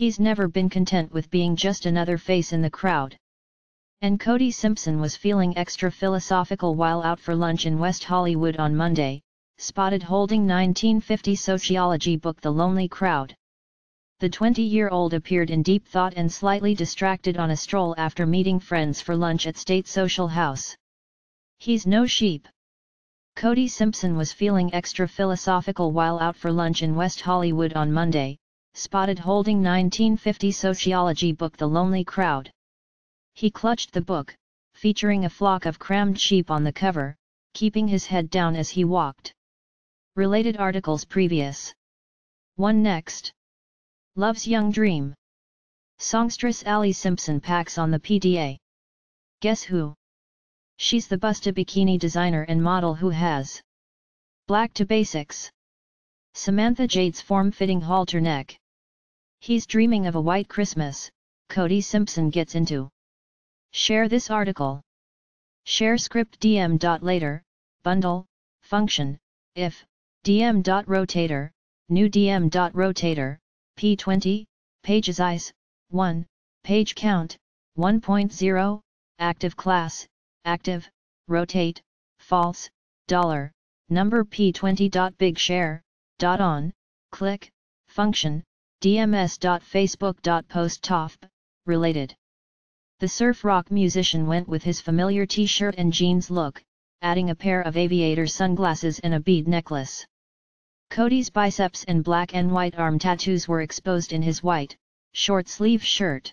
He's never been content with being just another face in the crowd. And Cody Simpson was feeling extra philosophical while out for lunch in West Hollywood on Monday, spotted holding 1950 sociology book The Lonely Crowd. The 20-year-old appeared in deep thought and slightly distracted on a stroll after meeting friends for lunch at State Social House. He's no sheep. Cody Simpson was feeling extra philosophical while out for lunch in West Hollywood on Monday, spotted holding 1950 sociology book The Lonely Crowd. He clutched the book, featuring a flock of crammed sheep on the cover, keeping his head down as he walked. Related articles previous. 1 next. Love's Young Dream. Songstress Alli Simpson packs on the PDA. Guess who? She's the Busta bikini designer and model who has Black to Basics. Samantha Jade's form-fitting halter neck. He's dreaming of a white Christmas, Cody Simpson gets into. Share this article. Share script dm. Later, bundle, function, if, dm. Rotator, new dm. Rotator, p20, page size, 1, page count, 1.0, active class, active, rotate, false, dollar, number p20. Big share, dot on, click, function, dms.facebook.post top, related. The surf rock musician went with his familiar t-shirt and jeans look, adding a pair of aviator sunglasses and a bead necklace. Cody's biceps and black and white arm tattoos were exposed in his white, short-sleeve shirt.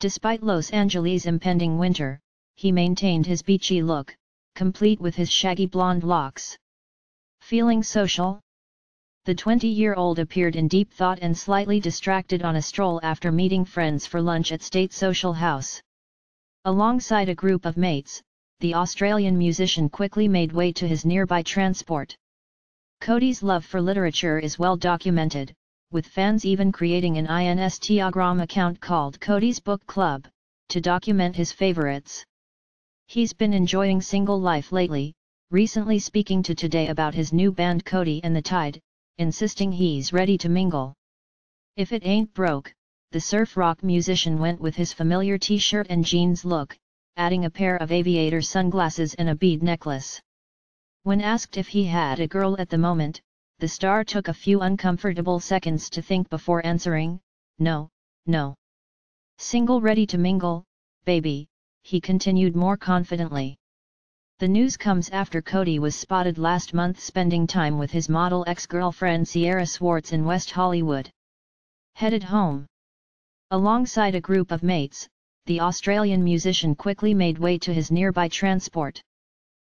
Despite Los Angeles' impending winter, he maintained his beachy look, complete with his shaggy blonde locks. Feeling social? The 20-year-old appeared in deep thought and slightly distracted on a stroll after meeting friends for lunch at State Social House. Alongside a group of mates, the Australian musician quickly made way to his nearby transport. Cody's love for literature is well documented, with fans even creating an Instagram account called Cody's Book Club, to document his favorites. He's been enjoying single life lately, recently speaking to Today about his new band Cody and the Tide, insisting he's ready to mingle. If it ain't broke, the surf rock musician went with his familiar t-shirt and jeans look, adding a pair of aviator sunglasses and a bead necklace. When asked if he had a girl at the moment, the star took a few uncomfortable seconds to think before answering, no, no. Single ready to mingle, baby, he continued more confidently. The news comes after Cody was spotted last month spending time with his model ex-girlfriend Sierra Swartz in West Hollywood. Headed home. Alongside a group of mates, the Australian musician quickly made way to his nearby transport.